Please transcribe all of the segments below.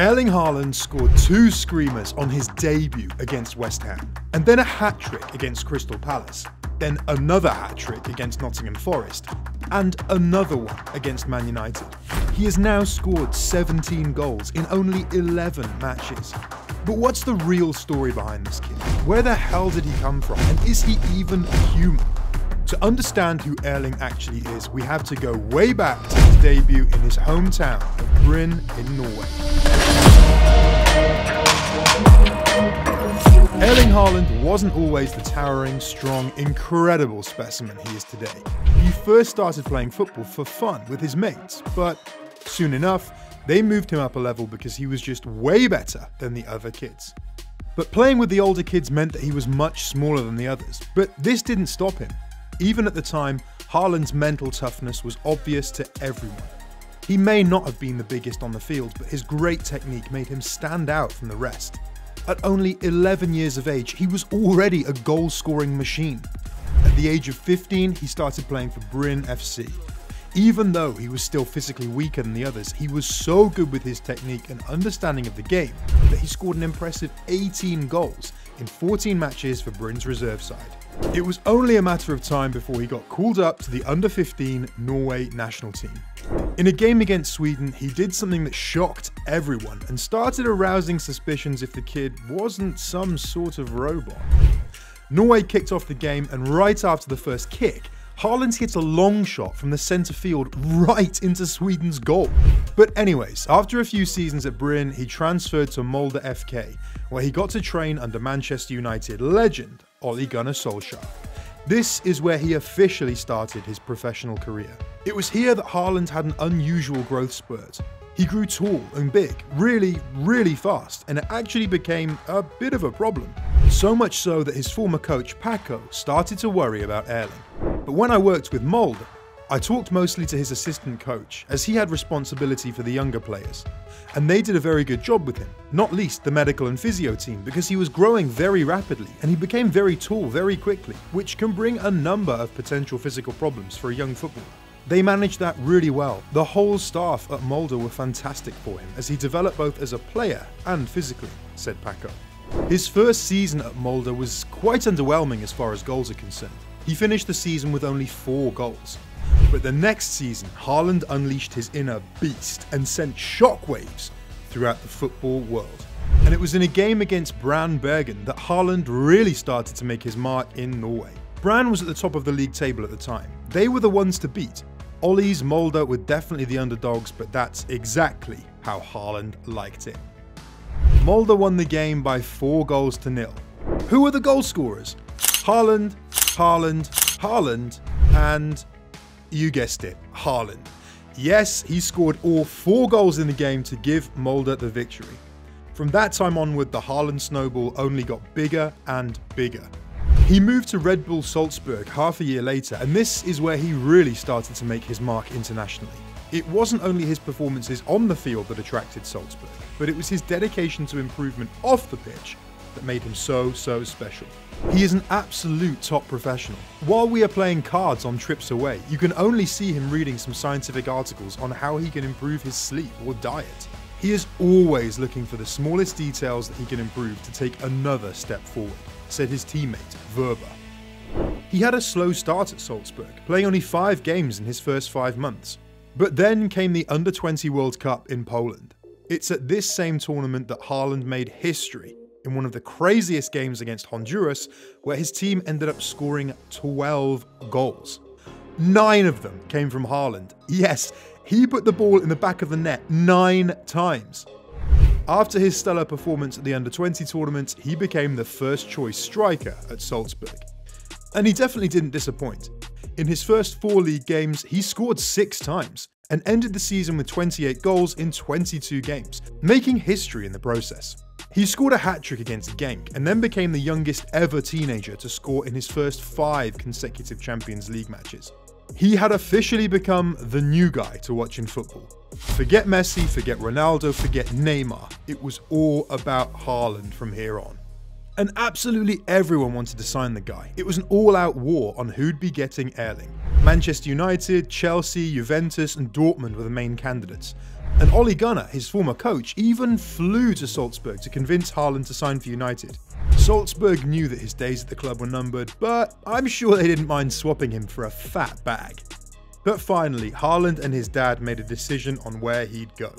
Erling Haaland scored two screamers on his debut against West Ham, and then a hat trick against Crystal Palace, then another hat trick against Nottingham Forest, and another one against Man United. He has now scored 17 goals in only 11 matches. But what's the real story behind this kid? Where the hell did he come from? And is he even human? To understand who Erling actually is, we have to go way back to his debut in his hometown of Bryne in Norway. Erling Haaland wasn't always the towering, strong, incredible specimen he is today. He first started playing football for fun with his mates, but soon enough, they moved him up a level because he was just way better than the other kids. But playing with the older kids meant that he was much smaller than the others, but this didn't stop him. Even at the time, Haaland's mental toughness was obvious to everyone. He may not have been the biggest on the field, but his great technique made him stand out from the rest. At only 11 years of age, he was already a goal scoring machine. At the age of 15, he started playing for Bryne FC. Even though he was still physically weaker than the others, he was so good with his technique and understanding of the game that he scored an impressive 18 goals in 14 matches for Bryne's reserve side. It was only a matter of time before he got called up to the under 15 Norway national team. In a game against Sweden, he did something that shocked everyone and started arousing suspicions if the kid wasn't some sort of robot. Norway kicked off the game, and right after the first kick, Haaland hits a long shot from the centre field right into Sweden's goal. But anyways, after a few seasons at Bryne, he transferred to Molde FK, where he got to train under Manchester United legend Ole Gunnar Solskjaer. This is where he officially started his professional career. It was here that Haaland had an unusual growth spurt. He grew tall and big, really, really fast, and it actually became a bit of a problem. So much so that his former coach Paco started to worry about Erling. But when I worked with Molde, I talked mostly to his assistant coach, as he had responsibility for the younger players. And they did a very good job with him, not least the medical and physio team, because he was growing very rapidly and he became very tall very quickly, which can bring a number of potential physical problems for a young footballer. They managed that really well. The whole staff at Molde were fantastic for him, as he developed both as a player and physically, said Paco. His first season at Molde was quite underwhelming as far as goals are concerned. He finished the season with only four goals, but the next season, Haaland unleashed his inner beast and sent shockwaves throughout the football world. And it was in a game against Brann Bergen that Haaland really started to make his mark in Norway. Brann was at the top of the league table at the time. They were the ones to beat. Ole's Molde were definitely the underdogs, but that's exactly how Haaland liked it. Molde won the game by four goals to nil. Who were the goal scorers? Haaland, Haaland, Haaland, and you guessed it, Haaland. Yes, he scored all four goals in the game to give Molde the victory. From that time onward, the Haaland snowball only got bigger and bigger. He moved to Red Bull Salzburg half a year later, and this is where he really started to make his mark internationally. It wasn't only his performances on the field that attracted Salzburg, but it was his dedication to improvement off the pitch that made him so, so special. He is an absolute top professional. While we are playing cards on trips away, you can only see him reading some scientific articles on how he can improve his sleep or diet. He is always looking for the smallest details that he can improve to take another step forward, said his teammate, Verba. He had a slow start at Salzburg, playing only five games in his first five months. But then came the Under 20 World Cup in Poland. It's at this same tournament that Haaland made history in one of the craziest games against Honduras, where his team ended up scoring 12 goals. Nine of them came from Haaland. Yes, he put the ball in the back of the net nine times. After his stellar performance at the Under 20 tournament, he became the first choice striker at Salzburg. And he definitely didn't disappoint. In his first four league games, he scored six times and ended the season with 28 goals in 22 games, making history in the process. He scored a hat trick against Genk and then became the youngest ever teenager to score in his first five consecutive Champions League matches. He had officially become the new guy to watch in football. Forget Messi, forget Ronaldo, forget Neymar. It was all about Haaland from here on. And absolutely everyone wanted to sign the guy. It was an all out war on who'd be getting Erling. Manchester United, Chelsea, Juventus, and Dortmund were the main candidates. And Ole Gunnar, his former coach, even flew to Salzburg to convince Haaland to sign for United. Salzburg knew that his days at the club were numbered, but I'm sure they didn't mind swapping him for a fat bag. But finally, Haaland and his dad made a decision on where he'd go.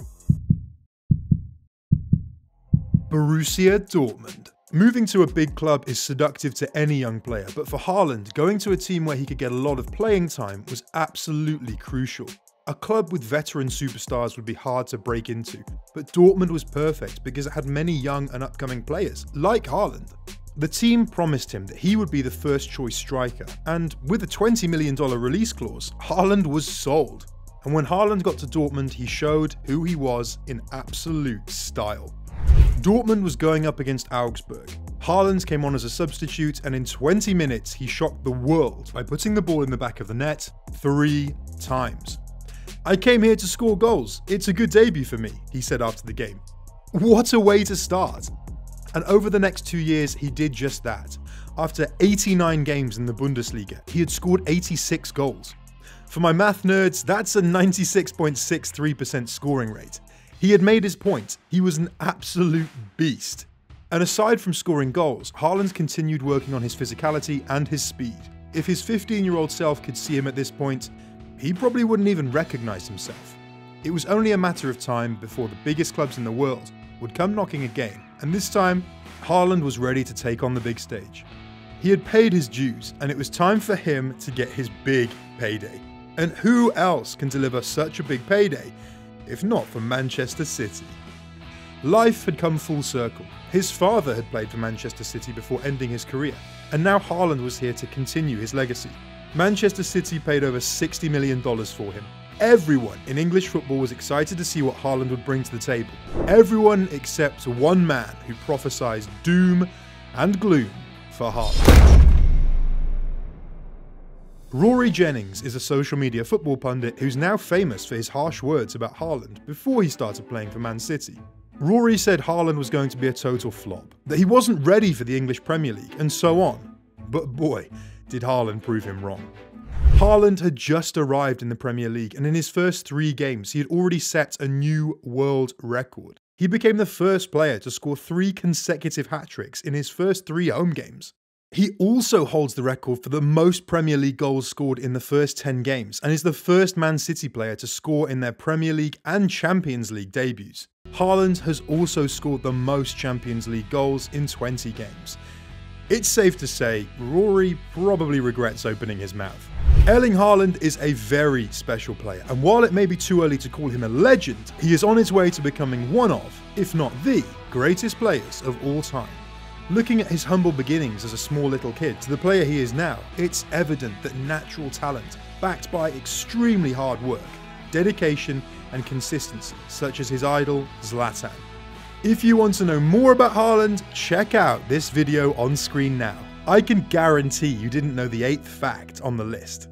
Borussia Dortmund. Moving to a big club is seductive to any young player, but for Haaland, going to a team where he could get a lot of playing time was absolutely crucial. A club with veteran superstars would be hard to break into, but Dortmund was perfect because it had many young and upcoming players, like Haaland. The team promised him that he would be the first choice striker, and with a $20 million release clause, Haaland was sold. And when Haaland got to Dortmund, he showed who he was in absolute style. Dortmund was going up against Augsburg. Haaland came on as a substitute, and in 20 minutes, he shocked the world by putting the ball in the back of the net three times. I came here to score goals. It's a good debut for me, he said after the game. What a way to start! And over the next two years, he did just that. After 89 games in the Bundesliga, he had scored 86 goals. For my math nerds, that's a 96.63% scoring rate. He had made his point. He was an absolute beast. And aside from scoring goals, Haaland continued working on his physicality and his speed. If his 15 year old self could see him at this point, he probably wouldn't even recognize himself. It was only a matter of time before the biggest clubs in the world would come knocking again, and this time, Haaland was ready to take on the big stage. He had paid his dues, and it was time for him to get his big payday. And who else can deliver such a big payday if not for Manchester City. Life had come full circle. His father had played for Manchester City before ending his career, and now Haaland was here to continue his legacy. Manchester City paid over $60 million for him. Everyone in English football was excited to see what Haaland would bring to the table. Everyone except one man who prophesied doom and gloom for Haaland. Rory Jennings is a social media football pundit who's now famous for his harsh words about Haaland before he started playing for Man City. Rory said Haaland was going to be a total flop, that he wasn't ready for the English Premier League, and so on. But boy, did Haaland prove him wrong. Haaland had just arrived in the Premier League, and in his first three games, he had already set a new world record. He became the first player to score three consecutive hat tricks in his first three home games. He also holds the record for the most Premier League goals scored in the first 10 games and is the first Man City player to score in their Premier League and Champions League debuts. Haaland has also scored the most Champions League goals in 20 games. It's safe to say Rory probably regrets opening his mouth. Erling Haaland is a very special player, and while it may be too early to call him a legend, he is on his way to becoming one of, if not the, greatest players of all time. Looking at his humble beginnings as a small little kid to the player he is now, it's evident that natural talent, backed by extremely hard work, dedication, and consistency, such as his idol Zlatan. If you want to know more about Haaland, check out this video on screen now. I can guarantee you didn't know the eighth fact on the list.